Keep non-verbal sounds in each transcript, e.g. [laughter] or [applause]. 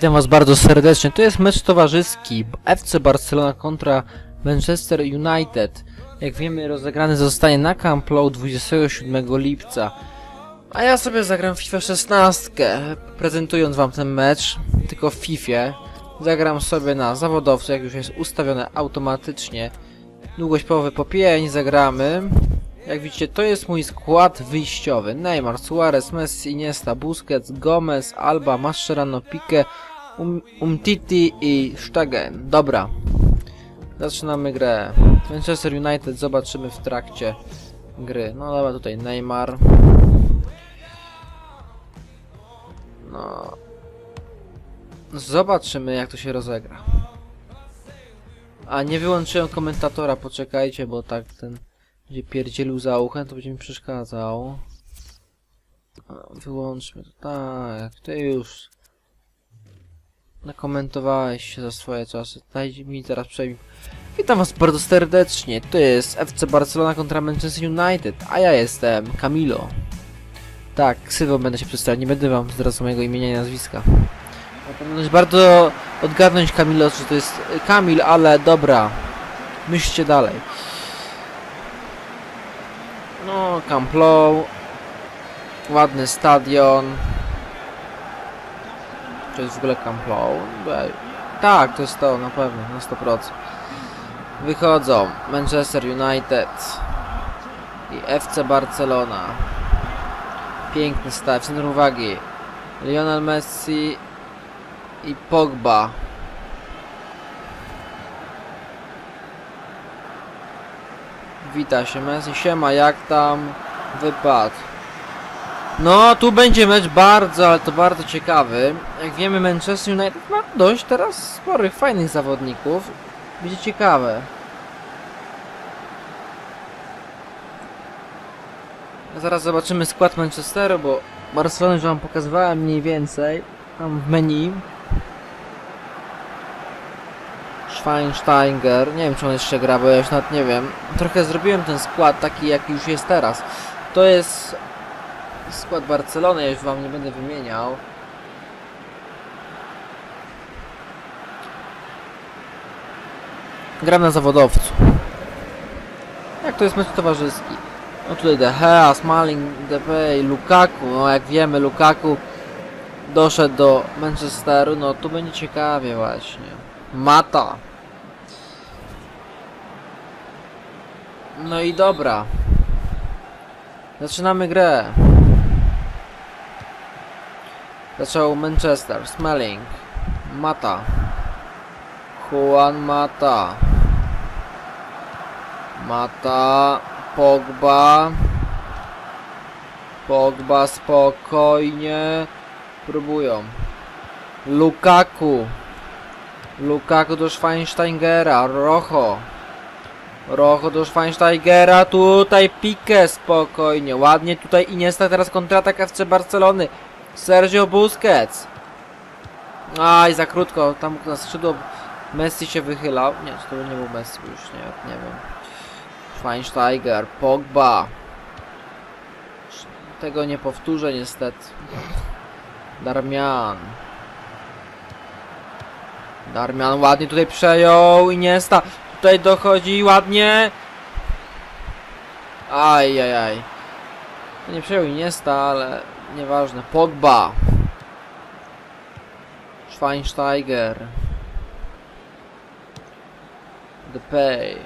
Witam was bardzo serdecznie. To jest mecz towarzyski FC Barcelona kontra Manchester United. Jak wiemy rozegrany zostanie na Camp Nou 27 lipca. A ja sobie zagram FIFA 16, prezentując wam ten mecz, tylko w FIFA. Zagram sobie na zawodowcu, jak już jest ustawione automatycznie. Długość połowy po 5 zagramy. Jak widzicie, to jest mój skład wyjściowy. Neymar, Suarez, Messi, Iniesta, Busquets, Gomez, Alba, Mascherano, Pique, um, Umtiti i Stegen. Dobra. Zaczynamy grę. Manchester United zobaczymy w trakcie gry. No dobra, tutaj Neymar. No. Zobaczymy jak to się rozegra. A nie wyłączyłem komentatora, poczekajcie, bo tak ten będzie pierdzielił za uchem, to będzie mi przeszkadzał. A, Wyłączmy to, tak, ty już nakomentowałeś się za swoje czasy, daj mi teraz przejmij. Witam was bardzo serdecznie, to jest FC Barcelona kontra Manchester United, a ja jestem Camilo. Tak, ksywą będę się przedstawiał, nie będę wam zdradzał mojego imienia i nazwiska. Bardzo odgadnąć Camilo, że to jest Kamil, ale dobra. Myślcie dalej. No, Camp Nou. Ładny stadion. To jest w ogóle Camp Nou? Ej, Tak, to jest to, na pewno, na 100%. Wychodzą Manchester United i FC Barcelona. Piękny staw, centrum uwagi. Lionel Messi i Pogba. Wita się Messi, siema, jak tam wypad? No, tu będzie mecz bardzo, ale to bardzo ciekawy. Jak wiemy, Manchester United ma dość teraz sporych, fajnych zawodników. Będzie ciekawe. Zaraz zobaczymy skład Manchesteru, bo Barcelony już wam pokazywałem mniej więcej. Tam w menu. Schweinsteiger, nie wiem czy on jeszcze gra, bo ja już nawet nie wiem. Trochę zrobiłem ten skład taki jaki już jest teraz. To jest skład Barcelony, ja już wam nie będę wymieniał. Gram na zawodowcu. Jak to jest mecz towarzyski? No tutaj De Gea, Smalling, Depay, Lukaku. No jak wiemy Lukaku doszedł do Manchesteru, no tu będzie ciekawie właśnie. Mata. No i dobra. Zaczynamy grę. Zaczął Manchester, Smelling, Mata, Juan Mata, Mata, Pogba, Pogba spokojnie, próbują. Lukaku, Lukaku do Schweinsteigera, Rojo, Rojo do Schweinsteigera, tutaj Pique, spokojnie, ładnie, tutaj Iniesta, teraz kontratak FC Barcelony, Sergio Busquets. Aj, za krótko, tam na skrzydło Messi się wychylał, nie, to nie był Messi już, nie, nie wiem. Schweinsteiger, Pogba. Tego nie powtórzę niestety. Darmian. Darmian ładnie tutaj przejął, Iniesta. Tutaj dochodzi ładnie. Aj, aj, aj. Nie przejął Iniesta, ale nieważne. Pogba. Schweinsteiger. Depay.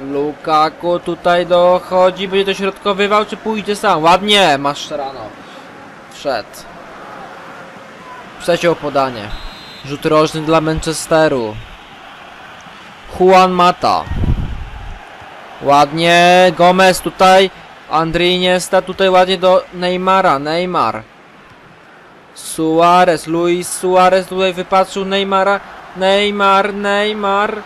Lukaku tutaj dochodzi, będzie to środkowywał, czy pójdzie sam? Ładnie, Mascherano. Wszedł. Przeciął podanie. Rzut rożny dla Manchesteru. Juan Mata. Ładnie, Gomez tutaj. Andrzej Iniesta tutaj ładnie do Neymara. Neymar. Suarez, Luis Suarez tutaj wypatrzył Neymara. Neymar, Neymar.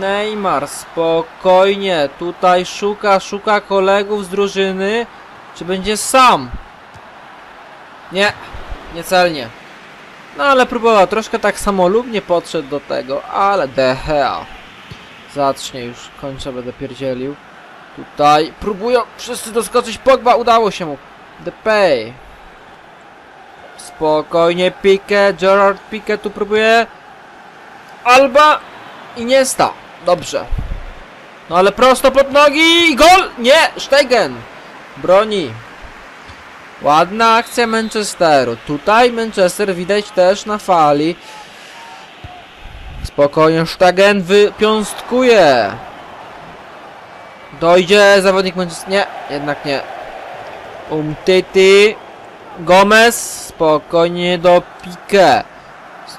Neymar, spokojnie. Tutaj szuka, szuka kolegów z drużyny. Czy będzie sam? Nie, niecelnie. No ale próbował, troszkę tak samolubnie podszedł do tego, ale Gea. Zacznie już, kończę, będę pierdzielił. Tutaj próbują wszyscy doskoczyć, Pogba, udało się mu. Depay. Spokojnie, Pique, Gerard Pique tu próbuje. Alba i Niesta. Dobrze. No ale prosto pod nogi gol! Nie! Stegen! Broni. Ładna akcja Manchesteru. Tutaj Manchester widać też na fali. Spokojnie, Stegen wypiąstkuje. Dojdzie zawodnik Manchester... Nie, jednak nie. Umtiti. Gomez. Spokojnie do Pique.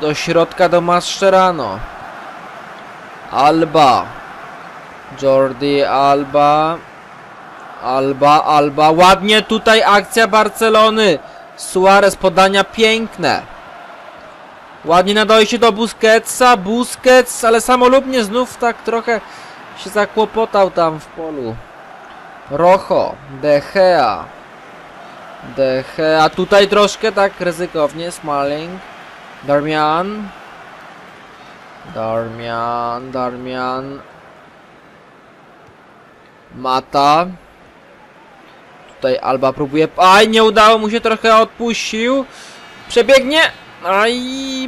Do środka do Mascherano. Alba. Jordi Alba. Alba, Alba. Ładnie tutaj akcja Barcelony. Suarez podania piękne. Ładnie nadaje się do Busquetsa. Busquets, ale samolubnie znów tak trochę się zakłopotał tam w polu. Rojo, De Gea. De Gea. Tutaj troszkę tak ryzykownie. Smalling. Darmian. Darmian, Darmian. Mata. Tutaj Alba próbuje... Aj, nie udało mu się, trochę odpuścił. Przebiegnie. Aj,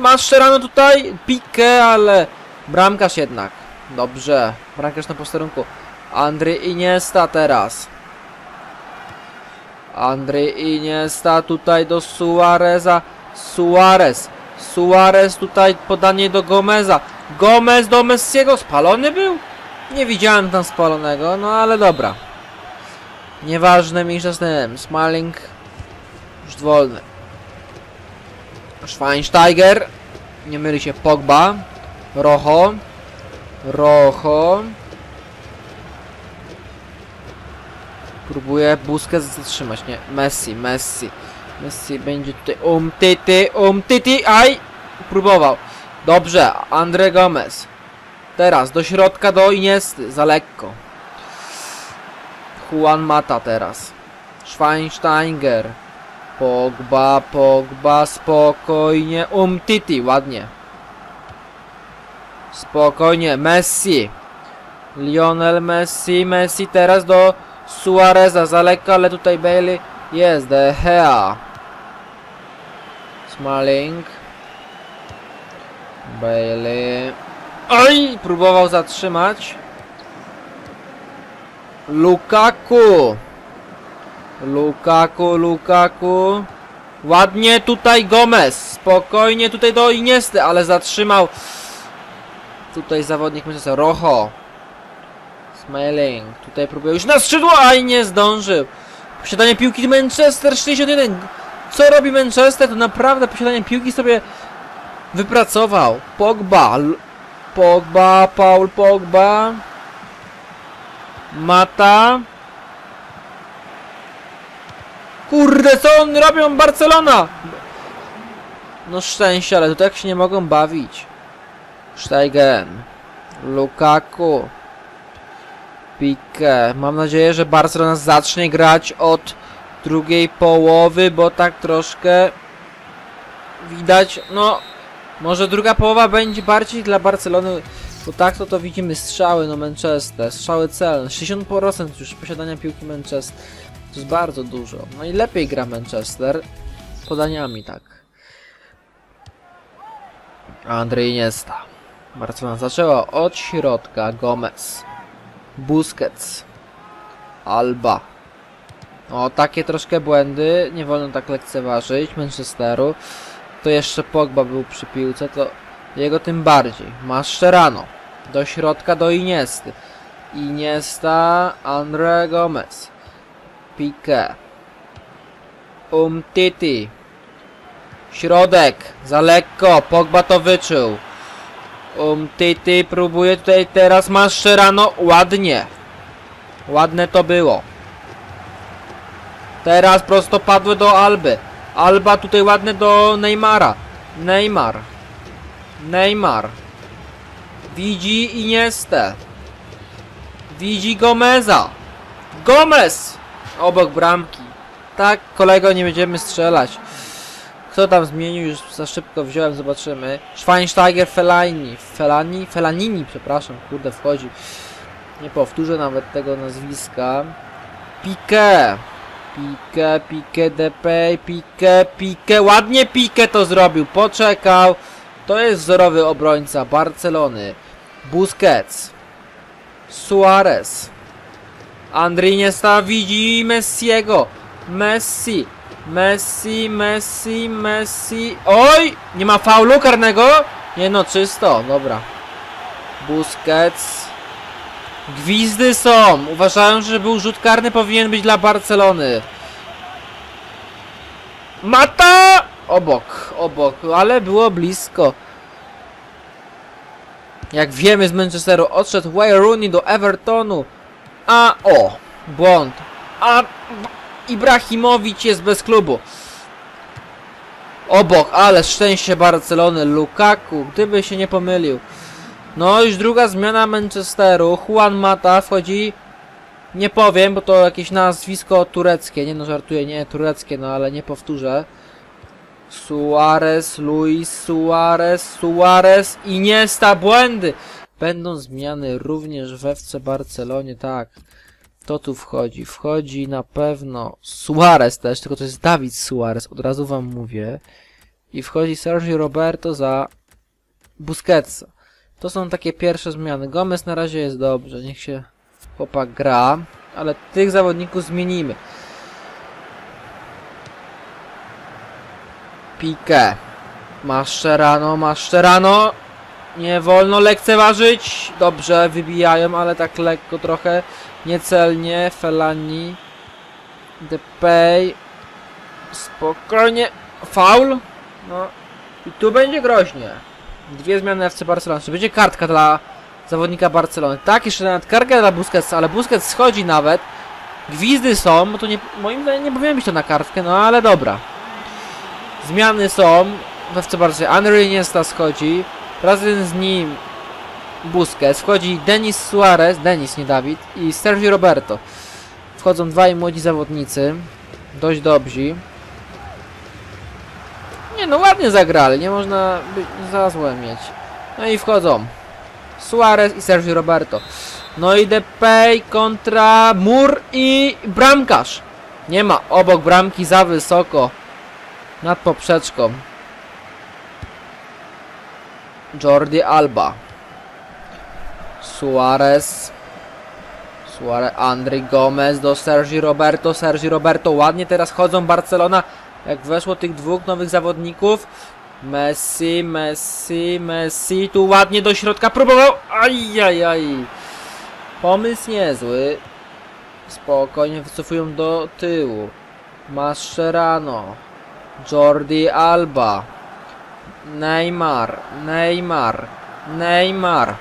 Mascherano tutaj. Pikę, ale... Bramkarz jednak. Dobrze. Bramkarz na posterunku. Andry Iniesta teraz. Andry Iniesta tutaj do Suareza. Suarez. Suarez tutaj podanie do Gomeza. Gomez do Messiego. Spalony był? Nie widziałem tam spalonego, no ale dobra. Nieważne, mniejsza z tym. Smiling. Już wolny. Schweinsteiger. Nie myli się Pogba. Rojo. Rojo. Próbuje Busquets zatrzymać, nie? Messi, Messi. Messi będzie tutaj umtyty, umtyty, aj! Próbował. Dobrze, Andre Gomez. Teraz do środka do Iniesty, za lekko. Juan Mata teraz. Schweinsteiger. Pogba, Pogba, spokojnie. Umtiti, ładnie. Spokojnie, Messi. Lionel Messi, Messi teraz do Suareza, za lekko, ale tutaj Bailey jest, De Gea. Smalling. Bailey. Oj! Próbował zatrzymać. Lukaku. Lukaku, Lukaku. Ładnie tutaj Gomez. Spokojnie tutaj do Iniesty, ale zatrzymał. Tutaj zawodnik Manchester. Rojo. Smiling. Tutaj próbuje już na skrzydło, a nie zdążył. Posiadanie piłki Manchester 61. Co robi Manchester? To naprawdę posiadanie piłki sobie wypracował. Pogba. Pogba, Paul Pogba. Mata. Kurde, co on robią Barcelona? No szczęście, ale to tak się nie mogą bawić. Steigen. Lukaku. Pique. Mam nadzieję, że Barcelona zacznie grać od drugiej połowy, bo tak troszkę widać, no może druga połowa będzie bardziej dla Barcelony, bo tak to to widzimy strzały no Manchester, strzały celne, 60% już posiadania piłki Manchester, to jest bardzo dużo, no i lepiej gra Manchester podaniami tak. Andrzej Iniesta. Barcelona zaczęła od środka, Gomez. Busquets. Alba. O, takie troszkę błędy, nie wolno tak lekceważyć Manchesteru. To jeszcze Pogba był przy piłce, to jego tym bardziej. Mascherano. Do środka do Iniesty. Iniesta, Andre Gomez. Pique. Umtiti. Środek. Za lekko. Pogba to wyczuł. Umtiti próbuje tutaj teraz Mascherano. Ładnie. Ładne to było. Teraz prosto padły do Alby. Alba tutaj ładne do Neymara. Neymar. Neymar. Widzi Iniestę. Widzi Gomeza. Gomez! Obok bramki. Tak, kolego, nie będziemy strzelać. Kto tam zmienił? Już za szybko wziąłem, zobaczymy. Schweinsteiger, Felani. Felani? Felanini, przepraszam, kurde, wchodzi. Nie powtórzę nawet tego nazwiska. Piqué. Pique, Pique, Depay, Pique, Pique, ładnie Pique to zrobił, poczekał. To jest wzorowy obrońca Barcelony. Busquets. Suarez. Andrzej Niesta widzi Messiego. Messi. Messi, Messi, Messi. Oj! Nie ma faulu karnego? Nie no, czysto. Dobra. Busquets. Gwizdy są. Uważają, że był rzut karny powinien być dla Barcelony. Mata! Obok, obok, ale było blisko. Jak wiemy z Manchesteru odszedł Wayne Rooney do Evertonu. A o, błąd. A Ibrahimowicz jest bez klubu. Obok, ale szczęście Barcelony, Lukaku, gdyby się nie pomylił. No już druga zmiana Manchesteru, Juan Mata wchodzi, nie powiem, bo to jakieś nazwisko tureckie, nie no żartuję, nie tureckie, no ale nie powtórzę. Suarez, Luis Suarez, Suarez, Iniesta, błędy! Będą zmiany również w FC Barcelonie, tak. To tu wchodzi? Wchodzi na pewno Suarez też, tylko to jest Dawid Suarez, od razu wam mówię. I wchodzi Sergio Roberto za Busquetsa. To są takie pierwsze zmiany. Gomez na razie jest dobrze, niech się chłopak gra, ale tych zawodników zmienimy. Pique. Mascherano, Mascherano. Nie wolno lekceważyć. Dobrze, wybijają, ale tak lekko trochę. Niecelnie. Felani. Depay. Spokojnie. Faul. No. I tu będzie groźnie. Dwie zmiany FC Barcelony. Będzie kartka dla zawodnika Barcelony? Tak, jeszcze nawet kartka dla Busquets, ale Busquets schodzi nawet. Gwizdy są, bo to nie, moim zdaniem nie powinien być to na kartkę, no ale dobra. Zmiany są w FC Barcelony. Henry Iniesta schodzi. Razem z nim Busquets. Wchodzi Denis Suarez, Denis, nie Dawid, i Sergio Roberto. Wchodzą dwaj młodzi zawodnicy. Dość dobrzy. Nie no, ładnie zagrali, nie można by za złe mieć. No i wchodzą Suarez i Sergio Roberto. No i Depay kontra Mur i bramkarz. Nie ma, obok bramki za wysoko. Nad poprzeczką. Jordi Alba. Suarez. Suarez, Andrzej Gomez do Sergi Roberto. Sergi Roberto ładnie teraz chodzą Barcelona. Jak weszło tych dwóch nowych zawodników. Messi, Messi, Messi. Tu ładnie do środka próbował. Ajajaj. Pomysł niezły. Spokojnie wycofują do tyłu. Mascherano. Jordi Alba. Neymar, Neymar, Neymar.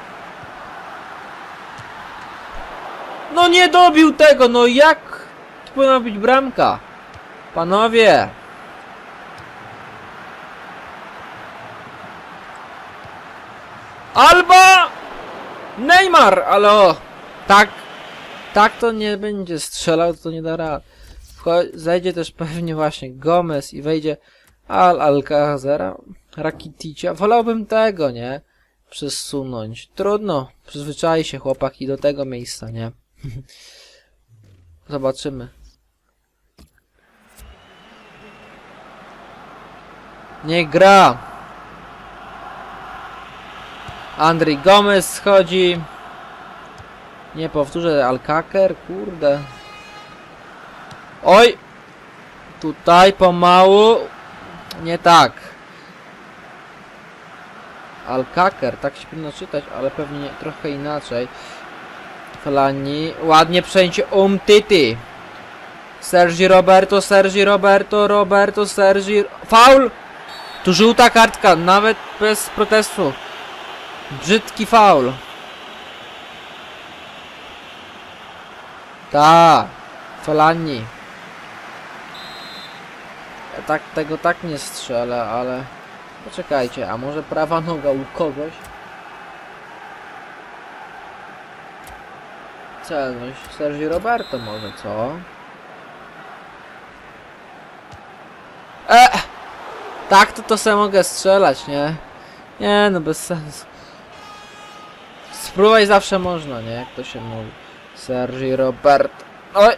No nie dobił tego, no jak? To powinna być bramka. Panowie. Alba! Neymar, ale o, tak, tak to nie będzie strzelał, to nie da rad. Zajdzie też pewnie właśnie Gomez i wejdzie Al Alcazara, Rakiticia. Wolałbym tego, nie? Przesunąć. Trudno. Przyzwyczai się chłopaki do tego miejsca, nie? [laughs] Zobaczymy. Nie gra. Andrzej Gomez schodzi. Nie powtórzę, Alkaker, kurde. Oj! Tutaj pomału. Nie tak. Alkaker, tak się powinno czytać, ale pewnie trochę inaczej. Felani, ładnie przejęcie Umtiti. Sergi Roberto, Sergi Roberto, Roberto, Sergi... Faul! Tu żółta kartka, nawet bez protestu. Brzydki faul. Tak. Felani. Ja tak, tego tak nie strzelę, ale... Poczekajcie, a może prawa noga u kogoś? Celność Sergi Roberto może, co? E! Tak to to sobie mogę strzelać, nie? Nie, no bez sensu. Spróbuj zawsze można, nie? Jak to się mówi. Sergi Roberto. Oj!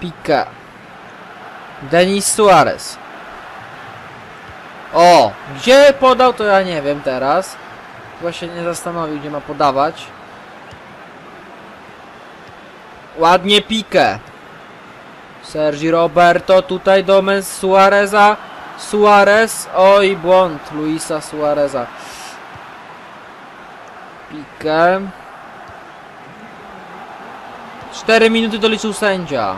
Pika. Denis Suarez. O! Gdzie podał, to ja nie wiem teraz. Się nie zastanowił, gdzie ma podawać. Ładnie pikę. Sergi Roberto tutaj do Men Suareza. Suarez. Oj, błąd Luisa Suareza. Pikę. 4 minuty doliczył sędzia.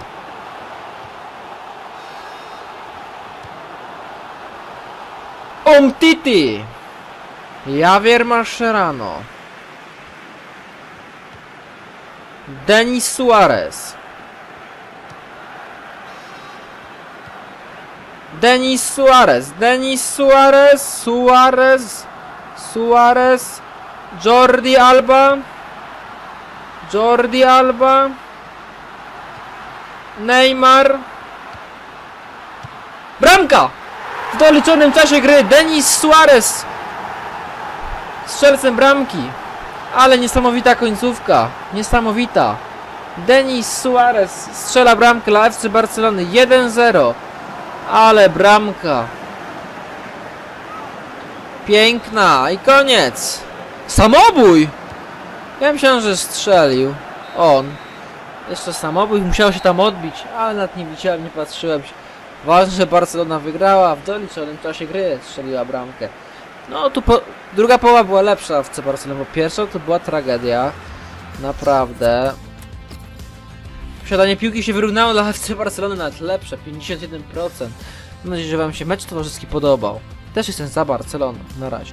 Umtiti! Javier Mascherano. Denis Suarez. Denis Suarez. Denis Suarez. Suarez. Suarez. Jordi Alba. Jordi Alba. Neymar. Bramka! W doliczonym czasie gry Denis Suarez strzelcem bramki. Ale niesamowita końcówka. Niesamowita. Denis Suarez strzela bramkę dla FC Barcelony 1-0. Ale bramka. Piękna i koniec. Samobój! Ja myślałem, że strzelił. On. Jeszcze samobój musiał się tam odbić, ale nad nie widziałem, nie patrzyłem. Ważne, że Barcelona wygrała w doliczonym czasie gry, strzeliła bramkę. No tu po... druga połowa była lepsza w C bo pierwsza to była tragedia. Naprawdę. Posiadanie piłki się wyrównało dla FC Barcelony nawet lepsze, 51%. Mam nadzieję, że wam się mecz towarzyski podobał. Też jestem za Barceloną. Na razie.